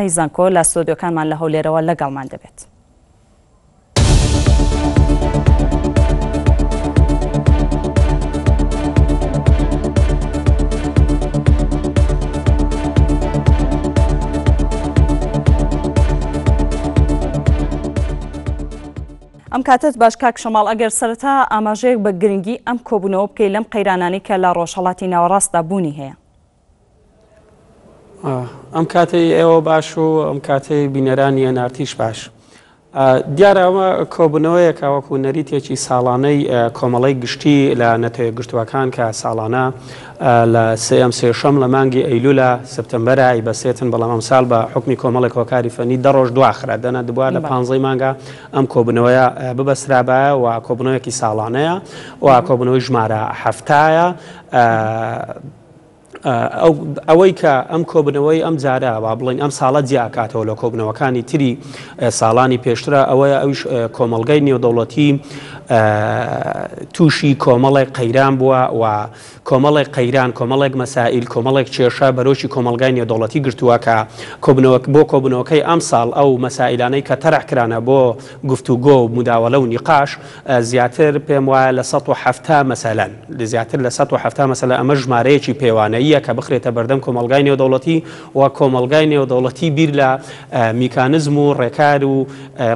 ئای زانکۆ لە ستۆدیۆکانمان لە هەولێرەوە لەگەڵمان دەبێت. ئەم کاتت باش کاک شەماڵ ئەگەر سەرەتا ئاماژەیەک بە گرنگی ئەم کۆبوونەوە بکەی لەم قەیرانانی کە لە ڕۆژهەڵاتی ناوەڕاستدا بوونی هەیە ئەم کاتەی ئێوە باش و ئەم کاتەی بینەرانی ئەنارتیش باش دیارە ئەمە کۆبنەوەیەکە وەکو نەریتێکی ساڵانەی کۆمەڵی گشتی لە نەتەوە گرتووەکان کە ساڵانە لە سم سێشەم لە مانگی ئەیلو لە سپتمبەرە ئی بەسێتن بەڵام ئەم ساڵ بە حکمی کۆمەڵێک هۆکاری فەنی دەڕۆژ دواخرا دەنا دبووە لە پانزەی مانگە ئەم کۆبنەوەیە ببەسرابایە و کۆبنەوەیەکی ساڵانەیە و کۆبنەوەی ژمارە هەفتایە ئەوەی کە ئەم کۆبنەوەی ئەم جارە وا بڵین ئەم ساڵە جیاکاتەوە لە کۆبنەوەکانی تری ساڵانی پێشترا ئەوەیە ئەوش کۆمەلگای نێودەوڵەتی تووشی کۆمەڵێک قەیران بووە و کۆمەڵێک قەیران کۆمەڵێک مەسائیل کۆمەڵێک کێشە بەرۆکی کۆمەلگای نێودەوڵەتی گرتووە کە کۆبنەوە بۆ کۆبنەوەکەی ئەم ساڵ ئەو مەسائلانەی کە تەرح کرانە بۆ گفتوگۆ و مداوەلە و نیقاش زیاتر پێم وایە لە سەد و حەفتا مەسەلەن، زیاتر لە سەد و حەفتا مەسەلە، ئەمە ژمارەیەکی پێوانەییە کە بخرێتە بەردەم کۆمەڵگای نێودەوڵەتی و کۆمەڵگای نێودەوڵەتی بیر لە میکانزم و ڕێکار و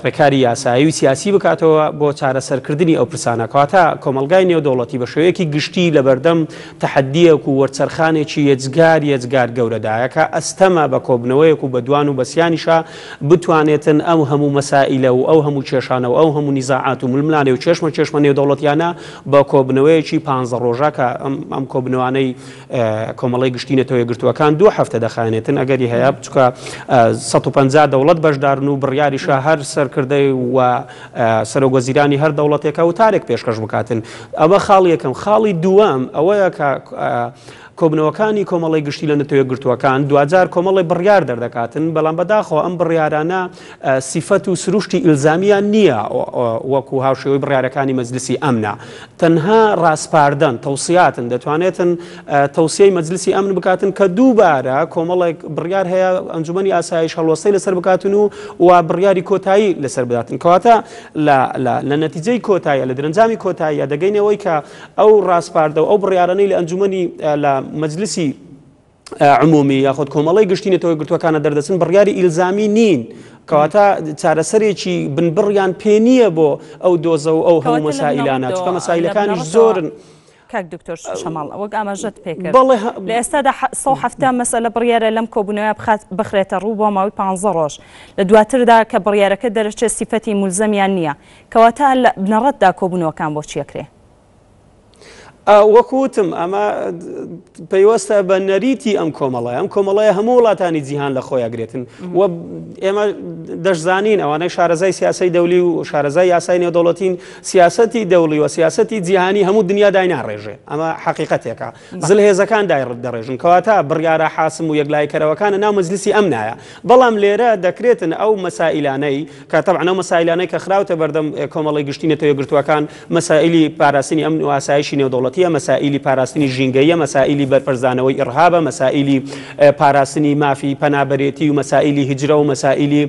ڕێکاری یاسایی و سیاسی بکاتەوە بۆ چارەسەرکردنی ئەو پرسانە. کەواتە کۆمەڵگای نێودەوڵەتی بە شێوەیەکی گشتی لە بەردەم تەحەددییەک و وەرچەرخانێکی یەجگار یەجگار گەورەدایە کە ئەستەمە بە کۆبنەوەیەک و بە دوان و بە سیانیشا بتوانێتن ئەو هەموو مەسائیلە و ئەو هەموو کێشانە و ئەو هەموو نیزاعات و ململانێ و کێشمەکێشمە نێودەوڵەتیانە بە کۆبنەوەیەکی پانزە ڕۆژە کە ئەم کۆبنەوانەی کۆمەڵەی گشتی نەتەوە یەکگرتووەکان دوو هەفتە دەخایەنێتن ئەگەری هەیە بچکە سەد و پەنجا دەوڵەت بەشدارن و بڕیاریشە هەر سەرکردەی و سەرۆک وەزیرانی هەر دەوڵەتێکە وتارێک پێشکەش بکاتن ئەوە خاڵی یەکەم خاڵی دووەم ئەوەیە کە کۆبنەوەکانی کۆمەڵەی گشتی لە نەتەوە یەکگرتووەکان دواجار کۆمەڵی بڕیار دەردەکاتن، بەڵام بەداخەوە ئەم بڕیارانە سیفەت و سروشتی ئیلزامیان نییە وەکو هاوشێوەی بڕیارەکانی مەجلسی ئەمنە، تەنها راسپاردەن، تەوسیاتن، دەتوانێتن تەوسیەی مەجلسی ئەمن بکاتن کە دووبارە کۆمەڵێک بڕیار هەیە ئەنجومەنی ئاسایش هەڵوەستەی لەسەر بکاتن و و بڕیاری کۆتایی لەسەر بداتن، کەواتە لە لە لە نەتیجەی کۆتاییە، لە درەنجامی کۆتاییە دەگەینە ئەوەی کە. ئەو ڕاسپاردە و ئەو بڕیارانەی لە ئەنجومەنی لە مەجلسی عمومی یاخود کۆمەڵی گشتی نەتەوە گرتوەکانە دەردەچن بڕیاری ئیلزامی نین کەواتە چارەسەرێکی بنبڕیان پێ نییە بۆ ئەو دۆزە و ئەو هەموو مەسائلانە چکە مەسایلەکانی زۆرن. کاک دکتۆر شەماڵ وەک ئاماژەت پێکرد لە ئێستادا هەفتە مەسەلە بڕیارە لەم کۆبوونەوە بخات بخرێتە ڕوو بۆ ماوەی پ ڕۆژ لە دواتردا کە بڕیارەکە دەرەچێت سیفەتی مولزەمیان نییە کەواتە لە بنەڕەتدا کۆبوونەوەکان بۆچی ئەکرێ؟ وەکو وتم ئەمە پەیوەستە بە نەریتی ئەم کۆمەڵای ئەم کۆمەڵەیە هەموو وڵاتانی جیهان لە خۆیان گرێتن و ئێمە دەشزانین ئەوانەی شارەزای سیاسی دەولی و شارەزای یاسای نێودەوڵەتین سیاستی دەوڵی و سیاستی جیهانی هەموو دنیا دایناڕێژێ ئەمە حقیقەتێکە زلهێزەکان دایڕدەڕێژن، کەواتە بڕیارە حاسم و یەکلاییکەرەوەکانە ناو مەجلیسی ئەمنایە. بەڵام لێرە دەکرێتن ئەو مەسائیلانەی کە تەبعەن ئەو مەسائیلانەی کە خراوتە بەردەم کۆمەڵەی گشتی نەتەوە یەکگرتووەکان، مەسائیلی پاراستنی ئەمن و ئاسایشی نێودەوڵەتییە، مەسائیلی پاراستنی ژینگەییە، مەسائیلی بەرپەرچدانەوەی ئیڕهابە، مەسائیلی پاراستنی مافی پەنابەرێتی و مەسائیلی هیجرە و مەسائیلی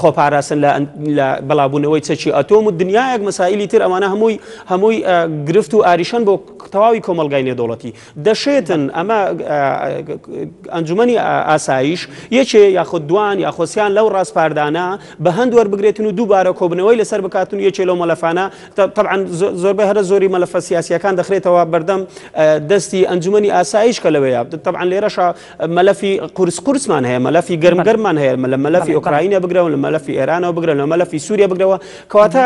خۆپاراستن لە لە بەڵاوبوونەوەی چەکی ئەتۆم و دنیایەک مەسائیلی تر ئەوانە هەمووی هەمووی گرفت و ئاریشەن بۆ تەواوی کۆمەڵگای نێودەوڵەتی دەشێتن، ئەمە ئەنجومەنی ئاسایش یەکێ یاخود دوان یاخۆ سیان لەو ڕاسپاردانە بە هەند وەربگرێتن و دووبارە کۆبنەوەی لەسەر بکاتن و یەکێ لەو مەلەفانە تەبعەن زۆربەی هەرە زۆری مەلەفە سیاسیەکان دەخرێتەوە بەردەم دەستی ئەنجومەنی ئاسایش کە لەوێیە تەبعەن لێرەشە مەلەفی قورس قورسمان هەیە، مەلەفی گەرم گەرممان هەیە، لە مەلەفی ئۆکراینە بگرەوە، لە مەلەفی ئێرانەوە بگرە، لە مەلەفی سووریە بگرەوە، کەواتە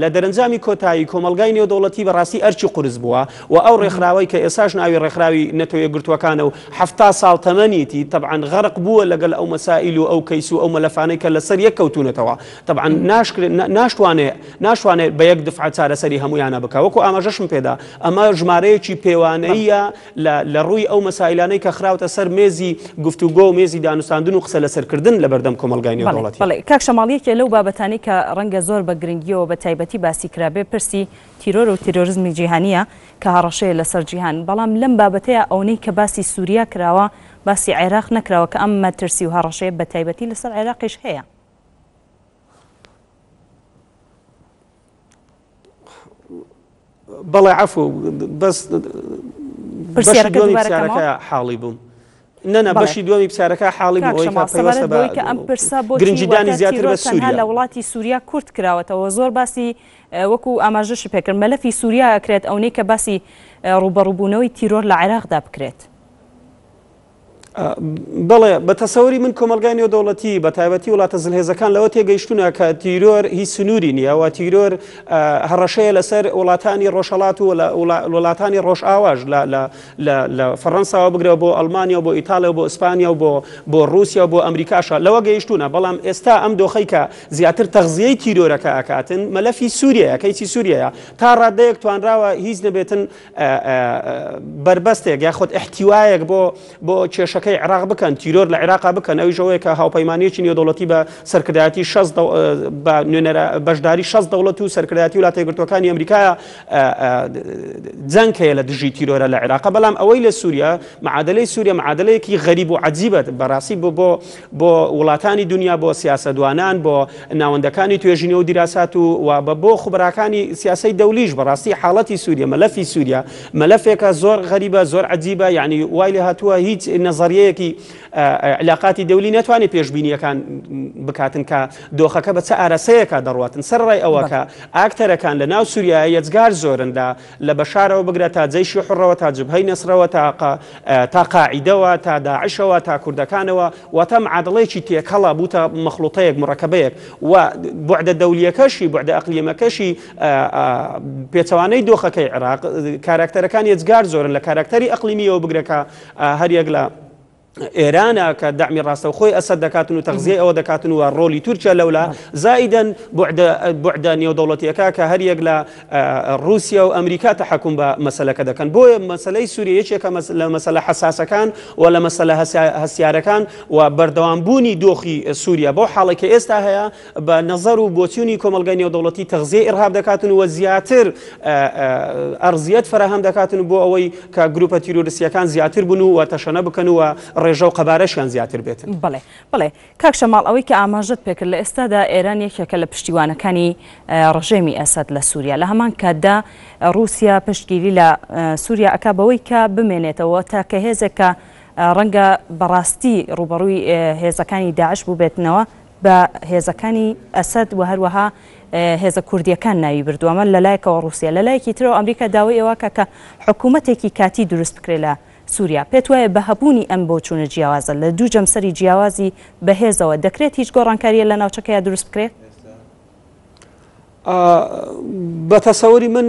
لە دەرەنجامی کۆتایی کۆمەڵگای نێودەوڵەتی بەڕاستی ئەرکی قورس بووە و ئەو ڕێکخراوەی کە ئێستاش ناوی ڕێکخراوی نەتەوە یەکگرتووەکانە و حەفتا ساڵ تەمەنیتی تەبعەن غەرق بووە لەگەل ئەو مەسائیل و ئەو کەیس و ئەو مەلەفانەی کە لەسەر یەک کەوتوونەتەوە تەبعەن ناشتوانێ ناشتوانێ بە یەک دفعە چارەسەری هەموویانە بکا وەکو ئاماژەشم پێدا ئەمە ژمارەیەکی پێوانەییە لە لە ڕووی ئەو مەسایلانەی کە خراوتە سەر مێزی گفتوگۆ و مێزی دانوستاندن و قسە لەسەر کردن لە بەردەم کۆمەڵگای بەڵێ نێودەوڵەتی. بەڵێ کاک شەماڵ یەکێ لەو بابەتانەی کە ڕەنگە زۆر بە گرنگییەوە بە تایبەتی باسی کرابێ پرسی تیرۆر و تیرۆرزمی جیهانییە کە هەڕەشەیە لە سەر جیهان بەڵام لەم بابەتەیا ئەونەی کە باسی سوریا کراوە باسی عێراق نەکراوە کە ئەم مەترسی و هەڕەشەیە بە تایبەتی لە سەر عێراقیش هەیە. بەڵێ عفو بەس پرسیارەکە حاڵی بووم نەنا بەشی دومی پرسیارەکە حاڵی بۆیکە ئەم پرسە بۆ گرنجیدانی زیاتر لە سووریا لە وڵاتی سووریا کورت کراوەتەوە زۆر باسی وەکو ئاماژش پێکرد مەلەفی سووریا ئەکرێت ئەونەی کە باسی ڕوبەڕوبوونەوەی تیرۆر لە عێراقدا بکرێت. بەڵێ بە تەسەوری من کۆمەلگای نێودەوڵەتی بە تایبەتی وڵاتە زلهێزەکان لەوە تێگەیشتونە کە تیرۆر هی سنووری نییە و تیرۆر هەڕەشەیە لەسەر وڵاتانی ڕۆژهڵات و وڵاتانی ڕۆژئاواش لە فەڕەنساوە بگرەوە بۆ ئەلمانیا و بۆ ئیتالیا و بۆ ئیسپانیا و بۆ بۆ رووسیا و بۆ ئەمریکاشە لەوە گەیشتونە بەڵام ئێستا ئەم دۆخی کە زیاتر تەغزیەی تیرۆرەکە ئەکاتن مەلەفی سووریەیە کەیسی سووریەیە تا ڕادەیەک توانراوە هیچ نەبێتن بەربەستێک یاخود ئیحتیوایەک بۆ بۆ کێشەکەی عێراق بکەن تیرۆر لە عێراقا بکەن ئەویش ئەوەیە کە هاوپەیمانیەکی نێودەوڵەتی بە سەرکردایەتی شەست دەو- ە، بە نوێنەرە بەشداری شەست دەوڵەت و سەرکردایەتی ولاتی یەکگرتووەکانی ئەمریکایە ە، ە، جەنگ هەیە لە دژی تیرۆرە لە عێراقا بەلام ئەوەی لە سوریا معادەلەی سوریا معادەلەیەکی غەریب و عەجیبە بەراستی بۆ بۆ بۆ وڵاتانی دونیا، بۆ سیاسەتوانان، بۆ ناوەندەکانی توێژینەوە و دیراسات و و بە بۆ خوبراکانی سیاسەی دەولیش، بەڕاستی حاڵەتی سووریە، مەلەفی سووریە، مەلەفێکە زۆر غەریبە، زۆر عەجیبە، یانی وای لێ هاتووە هیچ نەزەڕیەیەکی عیلاقاتی دەولی نەتوانێ پێشبینییەکان بکاتن کە دۆخەکە بە چ ئارەسەیەکا دەڕواتن، سەرەڕای ئەوە کە ئاکتەرەکان لە ناو سووریایە یەجگار زۆرن لە. لە بەشارەوە بگرە تا جەیشی حوڕەوە تا جبهەی نەسرەوە تا تا قاعیدەوە تا داعشەوە تا کوردەکانەوە واتە معادڵەیەکی تێکەڵە بوتە مەخڵوتەیەک مڕەکەبەیەک و بوعدە دەولیەکەشی بوعدە ئەقلیەمەکەشی پێچەوانەی دۆخەکەی عێراق کاراکتەرەکان یەجگار زۆرن لە کاراکتەری ئەقلیمیەوە بگرە کە هەریەک لە ئێرانە کە دامی ڕاستەوخۆی ئەسد دەکاتن و تەغزیای ئەوە دەکاتن و ڕۆلی تورکیا لەولا زائیدەن بعدا نێودەوڵەتیەکە کە هەریەک لە رووسیا و ئەمریکا تحکم بە مەسلەکە دەکەن بۆیە مەسلەی سووری یەکێکە لە مەسلە حساسەکان و لە مەسلە هەسیارەکان و بەردەوام بوونی دۆخی سووریا بۆ حاڵێکی ئێستا هەیە بە نەزەر و بۆچوونی کۆمەڵگای نێودەوڵەتی تەغزیەی ئیرهاب دەکاتن و زیاتر ئەرزیەت فەراهەم دەکاتن بۆ ئەوەی کە گروپە تیرۆرستیەکان زیاتر بن و تەشەنە بکەن و ڕێژە و قەبارەشیان زیاتر بێتن. بەڵێ بەڵێ کاک شەماڵ ئەوەی کە ئاماژەت پێکرد لە ئێستادا ئێران یەکێکە لە پشتیوانەکانی ڕژێمی ئەسەد لە سوریا لە هەمان کاتدا ڕوسیا پشتگیری لە سوریا ئەکا بەوەی کە بمێنێتەوە تاکە هێزێک کە ڕەنگە بەڕاستی ڕوبەڕوی هێزەکانی داعش بوبێتنەوە بە هێزەکانی ئەسەد و هەروەها هێزە کوردییەکان ناوی بردووە، ئەمە لەلایەکەوە ڕووسیا، لەلایەکی ترەوە ئەمریکا داوای ئەوەکا کە حکوومەتێکی کاتی دروست بکرێت لە سووریا، پێتوایە بە هەبوونی ئەم بۆچوونە جیاوازە لە دوو جەمسەری جیاوازی بەهێزەوە، دەکرێت هیچ گۆڕانکارییە لە ناوچەکەیا دروست بکرێت؟ بە تەسەوری من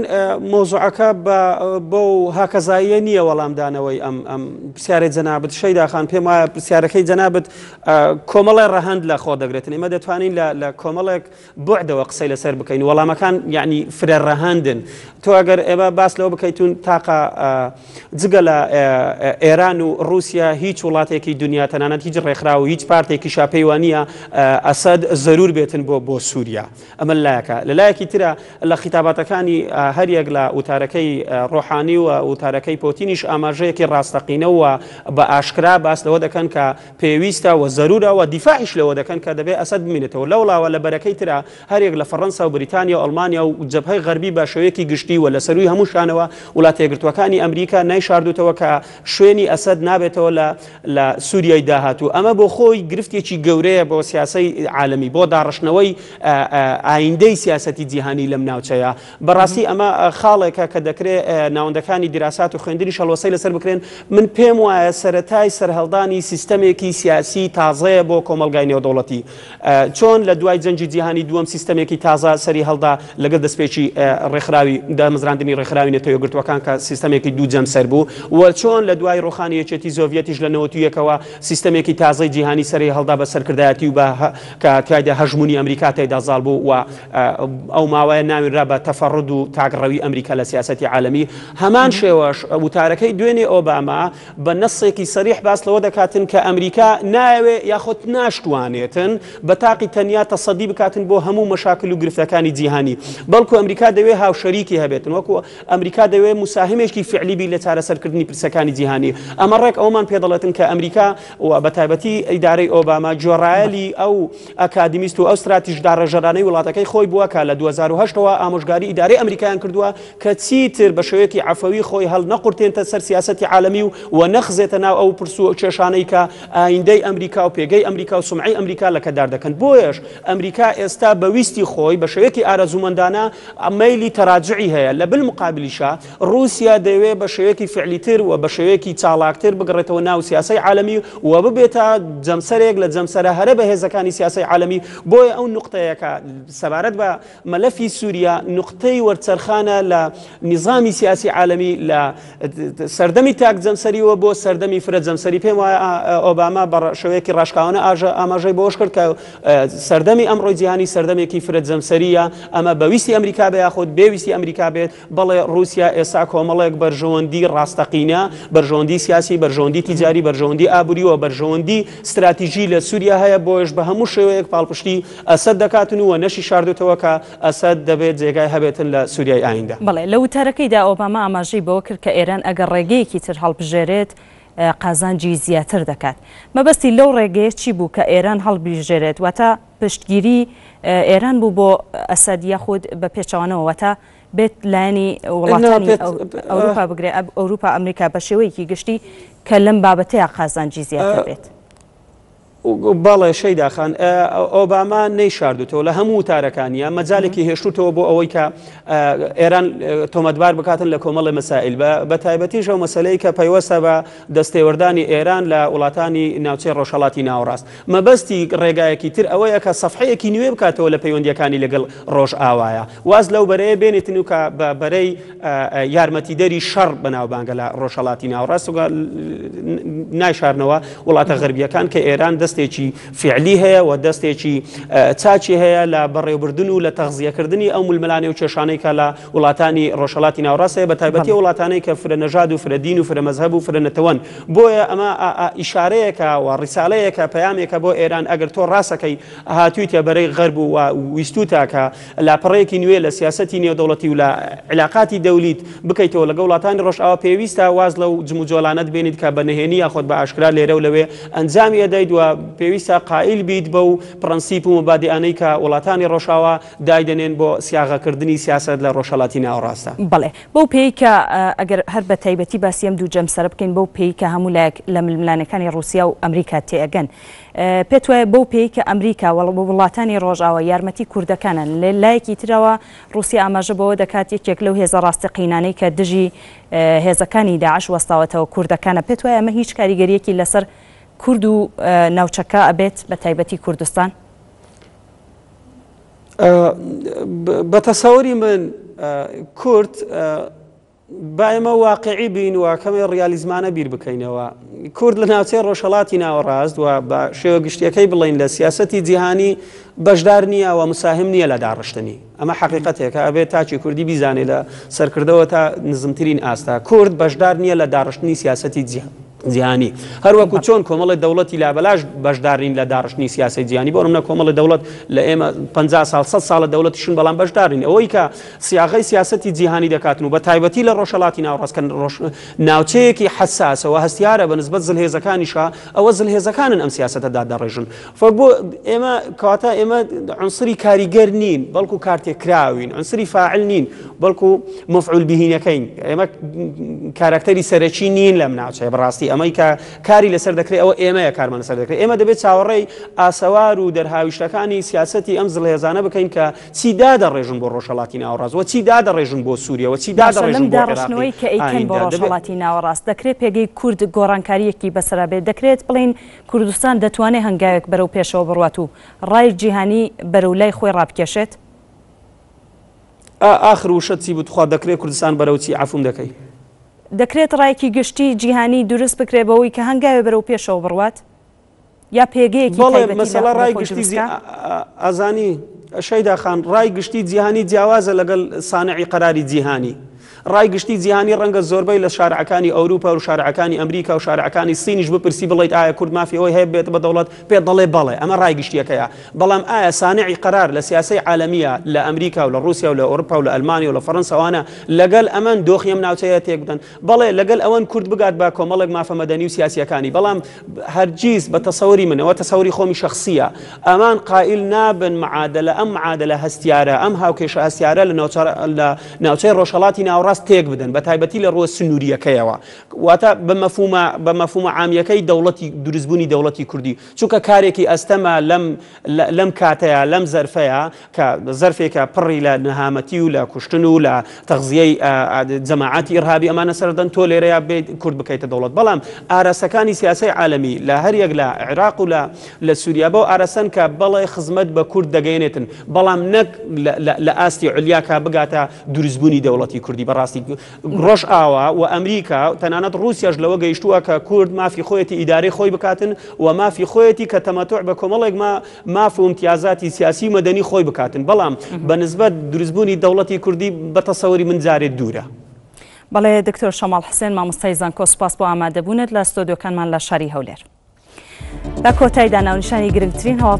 مۆزوعەکە بۆ هاکەزاییە نییە وەڵامدانەوەی ئەم ئەم پرسیارە جەنابەت شەیداخان پێم وایە پرسیارەکەی جەنابەت کۆمەڵی ڕەهند لە خۆ دەگرێتن ئمە دەتوانین لە کۆمەڵێک بۆعدەوە قسەی لەسەر بکەین وەڵامەکان یعنی فرە ڕەهندن تۆ ئەگەر ئێمە باس لەوە بکەیتون تاقا جگە لە ئێران و رووسیا هیچ وڵاتێکی دنیا تەنانەت هیچ ڕێکخرا و هیچ پارتێکی شاپەیوانە ئەسد زەرور بێتن بۆ بۆ سووریا ئەمە لایەکە، لە لایەکی ترە لە خیتاباتەکانی هەر یەک لە وتارەکەی ڕۆحانی و وتارەکەی پۆتینیش ئاماژەیەکی ڕاستەقینە و بە ئاشکرا باس لەوە دەکەن کە پێویستە و زەروورە و دیفاعیش لەوە دەکەن کە دەبێت ئەسەد بمینێتەوە لەوڵاوە لە بەرەکەی ترە هەر یەک لە فەڕەنسا و بریتانیا و ئەڵمانیا و جەبهەی غەربی بە شێوەیەکی گشتی و لە سەرووی هەمووشانەوە وڵاتە یەکگرتووەکانی ئەمریکا نایشاردووتەوە کە شوێنی ئەسەد نابێتەوە لە لە سوریای داهاتوو. ئەمە بۆ خۆی گرفتێکی گەورەیە بۆ سیاسەی عالەمی، بۆ داڕشتنەوەی ئایندەی سیاسەتی جیهانی لەم ناوچەیە. بە ڕاستی ئەمە خاڵێکە کە دەکرێ ناوەندەکانی دیراسات و خوێندنیش هەڵوەستەی لە سەر بکرێن. من پێم وایە سەرەتای سەرهەڵدانی سیستەمێکی سیاسی تازەیە بۆ کۆمەڵگای نێودەوڵەتی. چۆن لە دوای جەنگی جیهانی دووەم سیستەمێکی تازە سەری هەڵدا لەگەڵ دەستپێکی ڕێکخراوی دامەزراندنی ڕێکخراوی نەتەوە یەکگرتووەکان کە سیستەمێکی دوو جەمسەر بوو و چۆن لە دوای ڕووخانی یەکێتی زۆڤیەتیش لە نەوەت و یەکەوە سیستەمێکی تازەی جیهانی سەری هەڵدا بە سەرکردایەتی و بە کە تیایدا هەژموونی ئەمریکا تیایدا زاڵ بوو و ئەو ماوەیە ناوینرا بە تەفەڕد و تاکڕەوی ئەمریکا لە سیاسەتی عالەمی هەمان شێوەش وتارەکەی دوێنێ ئۆباما بە نەسێکی سەریح باس لەوە دەکاتن کە ئەمریکا نایەوێ یاخود ناشتوانێتن بە تاقی تەنیا تەسەدی بکاتن بۆ هەموو مەشاکل و گرفتەکانی جیهانی بەڵکو ئەمریکا دەوێ هاوشەریکی هەبێتن وەکو ئەمریکا دەوێ موساهمێکی فعلی بی لە چارەسەرکردنی پرسەکانی جیهانی ئەمە ڕێک ئەوەمان پێ دەڵێتن کە ئەمریکا و بە تایبەتی ئیدارەی ئۆباما گوێڕایەلی ئەو ئەکادیمیست و ئەو ستراتیژ داڕێژەرانەی وڵاتەکەی خۆی بووە کە لە دوو هەزار و هەشت ەوە ئامۆژگاری ئیدارەی ئەمریکایان کردووە کە چیتر بە شێوەیەکی عەفەوی خۆی هەڵنەقورتێنتە سەر سیاسەتی عالەمی و و نەخزێتە ناو ئەو پرس و کێشانەی کە ئایندەی ئەمریکا و پێگەی ئەمریکا و سومعەی ئەمریکا لەکەدار دەکەن بۆیەش ئەمریکا ئێستا بە ویستی خۆی بە شێوەیەکی ئارەزوومەندانە مەیلی تەراجوعی هەیە لە بلمقابلیشا ڕووسیا دەیەوێت بە شێوەیەکی فیعلیتر و بە شێوەیەکی چاڵاکتر بگەڕێتەوە ناو سیاسەی عالەمی و ببێتە جەمسەرێک لە جەمسەرە هەرە بەهێزەکانی سیاسەی عالەمی، بۆیە ئەو نوقتەیە کە سەبارەت بە مەلەفی سووریا نوقتەی وەرچەرخانە لە نیزامی سیاسی عالەمی لە سەردەمی تاک جەمسەریوە بۆ سەردەمی فرە جەمسەری. پێم وایە ئۆباما بە شێوەیەکی ڕاشکاوانە ئاماژەی بەوەش کرد کە سەردەمی ئەمڕۆی جیهانی سەردەمێکی فرە جەمسەرییە، ئەمە بە ویستی ئەمریکا بێت یاخود بێ ویستی ئەمریکا بێت، بەڵێ ڕووسیا ئێستا کۆمەڵێک بەرژەوەندی ڕاستەقینە، بەرژەوەندی سیاسی، بەرژەوەندی تیجاری، بەرژەوەندی ئابووری و بەرژەوەندی ستراتیجی لە سووریا هەیە، بۆیەش بە هەموو شێوەیەک پاڵپشتی ئەسەد دەکاتن و نەشی شاردووتەوە کە ئەسەد دەبێت جێگای هەبێتن لە سووریای ئاییندە. بەڵێ لە وتارەکەیدا ئۆباما ئاماژەی بەوە کرد کە ئێران ئەگەر ڕێگەیەکی تر هەڵبژێرێت قازانجی زیاتر دەکات. مەبەستی لەو ڕێگەیە چی بوو کە ئێران هەڵبژێرێت، واتە پشتگیری ئێران بوو بۆ ئەسەد یاخود بە پێچەوانەوە، واتە، بێت لایەنی وڵاتانی ئەوروپا بگرێ ئەوروپا ئەمریکا بە شێوەیەکی گشتی کە لەم بابەتەیە قازانجی زیاتر بێت. بەڵێ شەیداخان ئۆباما نەیشاردوتەوە لە هەموو تارەکانە مەجالێکی هێشتوتەوە بۆ ئەوەی کە ئێران تۆمەتبار بکاتن لە کۆمەڵی مەسائل بە بە تایبەتیش ئەو مەسلەی کە پەیوەسە بە دەستێوەردانی ئێران لە وڵاتانی ناوچەی ڕۆژهەڵاتی ناوەڕاست مەبەستی ڕێگایەکی تر ئەوەیە کە سەفحەیەکی نوێ بکاتەوە لە پەیوەندییەکانی لەگەڵ ڕۆژئاوایا واز لەو بەرەیە بێنێتن و کە بە بەرەی یارمەتیدەری شەڕ بەناوبانگە لە ڕۆژهەڵاتی ناوەڕاست و نایشارنەوە وڵاتە غەربیەکان کە ئێران دەستێکی فعلی هەیە و دەستێکی چاچی هەیە لە بەڕێوبردن و لە تەغزیەکردنی ئەو ململانێ و کێشانەی کە لە وڵاتانی ڕۆژهەڵاتی ناوەڕاست هەیە بە تایبەتی ئەو وڵاتانەی کە فرە نەژاد و فرە دین و فرە مەزهەب و فرە نەتەوەن بۆیە ئەمە ئیشارەیەکە و ڕیسالەیەکە پەیامێکە بۆ ئێران ئەگەر تۆ ڕاستەکەی هاتوویتە بەرەی غەرب و ویستوتە کە لاپەڕەیەکی نوێ لە سیاسەتی نێودەوڵەتی و لە علاقاتی دەولیت بکەیتەوە لەگە وڵاتانی ڕۆژئاوا پێویستە واز لەو جموجۆلانەت بێنیت کە بە نهێنی یاخۆت بە ئاشکرا لێرە و لەوێ ئەنجامی ئەدەیت و پێویستە قائیل بیت بەو پڕەنسیپ و مبادیئانەی کە وڵاتانی ڕۆژئاوا دایدەنێن بۆ سیاغەکردنی سیاسەت لە ڕۆژهەڵاتی ناوەڕاستدا. بەڵێ، بەو پێیەی کە ئەگەر هەر بە تایبەتی باسی ئەم دوو جەمسەرە بکەین، بەو پێیەی کە هەموو لایەک لە ململانێکانی ڕووسیا و ئەمریکا تێئەگەن. پێت وایە بەو پێیەی کە ئەمریکا و وڵاتانی ڕۆژاوا یارمەتی کوردەکانن، لە لایەکی ترەوە ڕووسیا ئاماژە بەوە دەکات یەکێک لەو هێزە ڕاستەقینانەی کە دژی هێزەکانی داعش وەستاوەتەوە کوردەکانە، پێت وایە ئەمە هیچ کاریگەرییەکی لەسەر کورد و ناوچەکە ئەبێت بە تایبەتی کوردستان؟ بە تەسەوری من کورد با ئێمە واقعی بین و کەمێ ڕیالیزمانە بیر بکەینەوە کورد لە ناوچەی ڕۆژهڵاتی ناوەڕاست و بە شێوە گشتیەکەی بڵین لە سیاستی جیهانی بەشدار نییە و مساهم نییە لە داڕشتنی ئەمە حقیقەتێکە ئەبێت تاچی کوردی بیزانێت لە سەرکردەوە تا نزمترین ئاستا کورد بەشدار نییە لە داڕشتنی سیاستی جیهان جیهانی هەر وەکو چۆن کۆمەڵی دەوڵەتی لابەلاش بەشدارین لە داڕشتنی سیاسی جیهانی بۆ نمونە کۆمەڵی دەوڵەت لە ئێمە 50 ساڵ 100 ساڵە دەوڵەتیشن بەڵام بەشدارین ئەوەی کە سیاغەی سیاستی جیهانی دەکاتن و بە تایبەتی لە ڕۆژهەڵاتی ناوڕاست کە ڕۆژ ناوچەیەکی حساسەوە هەستیارە بە نسبەت زلهێزەکانیشە ئەوە زلهێزەکانن ئەم سیاستە دادەڕێژن فە بۆ ئێمە کەواتە ئێمە عنصری کاریگەر نین بەڵکو کارتێکراوین عنصری فاعل نین بەڵکو مفعول بهینەکەین ئێمە کاراکتەری سەرەکی نین لەم ناوچەیە بڕاستی ئەمەی کە کاری لەسەر دەکرێت ئەوە ئێمەیە کارمان لەسەر دەکرێت ئێمە دەبێت چاوەڕێی ئاسەوار و دەرهاویشتەکانی سیاستی ئەم زلهێزانە بکەین کە چیدا دەڕێژن بۆ ڕۆژهڵاتی ناوەڕاست و چیدا دەڕێژن بۆ سووریە و چیدا دەڕێژن بۆ ڕێژنەوەی کە ئەیکەن بۆ ڕۆژهڵاتی ناوەڕاست دەکرێت پێگەی کورد گۆڕانکاریەکی بەسەرابێت دەکرێت بڵین کوردستان دەتوانێت هەنگاوێک بەرەو پێشەوە بڕوات و ڕای جیهانی بەرەو لای خۆی ڕابکێشێت؟ ئا ئاخر وشەت چی بوو توخوا دەکرێت کوردستان بەرەو چی عەفوم دەکەی؟ دەکرێت ڕایەکی گشتی جیهانی دروست بکرێت بەوەی کە هەنگاوێ بەرەو پێشەوە بڕوات؟ یا پێگەیەکی تایبەتی لە خۆی دروست بکات؟ بەڵێ مەسەڵە ڕای گشتی جیهانی ئەزانی شەیدا خان ڕای گشتی جیهانی جیاوازە لەگەڵ سانعی قەراری جیهانی. ڕای گشتی جیهانی ڕەنگە زۆربەی لە شارعەکانی ئەوروپا و شارعەکانی ئەمریکا و شارعەکانی سینیش بپرسی بڵێیت ئایا کورد مافی ئەوەی هەیە ببێتە بە دەوڵەت پێت دەڵێ بەڵێ ئەمە ڕای گشتیەکەیە بەڵام ئایا سانعی قەرار لە سیاسەی عالەمیە لە ئەمریکا و لە ڕوسیا و لە ئەوروپا و لە ئەلمانیا و لە فەرەنسا ئەوانە لەگەل ئەمەن دۆخی ئەم ناوچەیە تێک بدەن بەڵێ لەگەل ئەوەن کورد بگات بە کۆمەڵێک مافە مەدەنی و سیاسیەکانی بەڵام هەرگیز بە تەسەوری من ئەوە تەسەوری خۆمی شەخسیە ئەمان قایل نابن معادلە ئەم معادلە هەستیارە ئەم هاوکێشە هەستیارە لە ناوچە لە ناوچەی ڕۆژهەڵاتی ناوەڕاست تێکبدەن بە تایبەتی لە ڕووە سنووریەکەیەوە واتە بە مەفومە بە مەفومە عامیەکەی دەوڵەتی دروستبوونی دەوڵەتی کوردی چونکە کارێکی ئەستەمە لەم لەم کاتەیە لەم زەرفەیە کە زەرفێکە پڕی لە نەهامەتی و لە کوشتن و لە تەغزیەی جەماعاتی ئڕهابی ئەمانە سەردەن تۆ لێرەیە بێت کورد بکەیتە دەوڵەت بەڵام ئاراسەکانی سیاسی عالمی لە هەریەک لە عێراق و لە لە سوریا بەو ئاراستەن کە بەڵێ خزمەت بە کورد دەگەیەنێتن بەڵام نەک لە ئاستی علیا کا بگاتە دروستبوونی دەوڵەتی کوردی بەڕاستی ڕۆژئاوا و ئەمریکا تەنانەت ڕووسیاش لەوە گەیشتووە کە کورد مافی خۆیەتی ئیدارەی خۆی بکاتن و مافی خۆیەتی کە تەمەتوع بە کۆمەڵێک ما ماف و ئیمتیازاتی سیاسی و مەدەنی خۆی بکاتن بەڵام بە نسبەت دروستبوونی دەوڵەتی کوردی بە تەسەوری من جارێ دوورە. بەڵێ دکتۆر شەماڵ حسێن مامۆستای زانکۆ سوپاس بۆ ئامادەبوونت لە ستۆدیۆکانمان لە شاری هەولێر لە کۆتایدا ناونیشانی گرنگترین هەواڵ